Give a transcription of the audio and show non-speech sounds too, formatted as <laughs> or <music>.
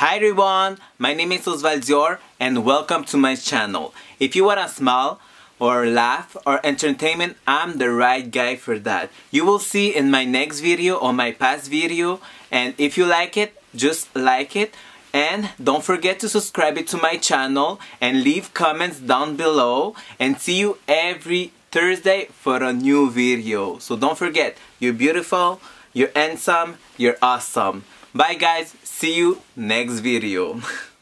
Hi everyone, my name is OsvalDior and welcome to my channel. If you wanna smile or laugh or entertainment, I'm the right guy for that. You will see in my next video or my past video and if you like it, just like it and don't forget to subscribe it to my channel and leave comments down below and see you every Thursday for a new video. So don't forget, you're beautiful, you're handsome, you're awesome. Bye guys, see you next video. <laughs>